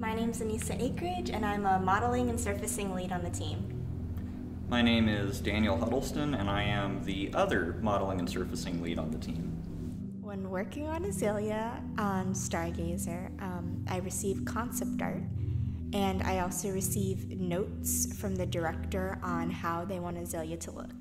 My name is Anyssa Akridge, and I'm a modeling and surfacing lead on the team. My name is Daniel Huddleston, and I am the other modeling and surfacing lead on the team. When working on Azalea on Stargazer, um, I receive concept art, and I also receive notes from the director on how they want Azalea to look.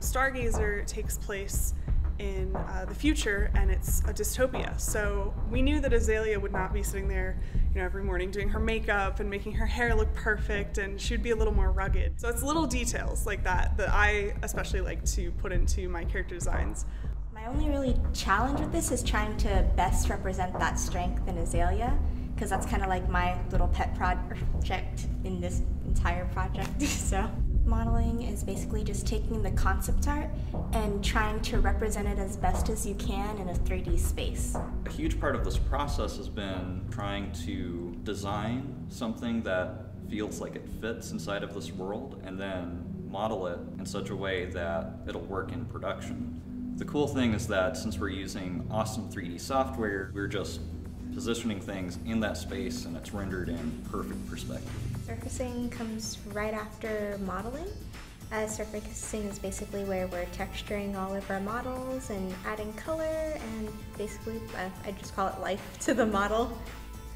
Stargazer takes place in uh, the future and it's a dystopia. So we knew that Azalea would not be sitting there, you know, every morning doing her makeup and making her hair look perfect and she'd be a little more rugged. So it's little details like that that I especially like to put into my character designs. My only really challenge with this is trying to best represent that strength in Azalea because that's kind of like my little pet project in this entire project. so modeling is basically just taking the concept art and trying to represent it as best as you can in a 3D space. A huge part of this process has been trying to design something that feels like it fits inside of this world and then model it in such a way that it'll work in production. The cool thing is that since we're using awesome 3D software, we're just positioning things in that space and it's rendered in perfect perspective. Surfacing comes right after modeling. Uh, surfacing is basically where we're texturing all of our models and adding color and basically, uh, I just call it life to the model.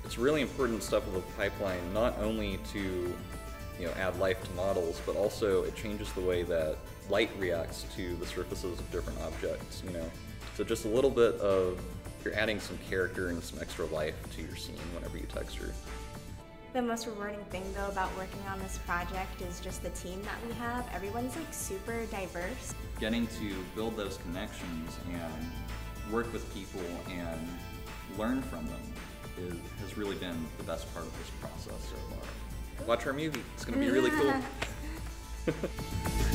It's really important stuff of the pipeline, not only to you know, add life to models, but also it changes the way that light reacts to the surfaces of different objects, you know. So just a little bit of, you're adding some character and some extra life to your scene whenever you texture. The most rewarding thing though about working on this project is just the team that we have. Everyone's like super diverse. Getting to build those connections and work with people and learn from them is, has really been the best part of this process so far. Watch our movie, it's going to be really cool.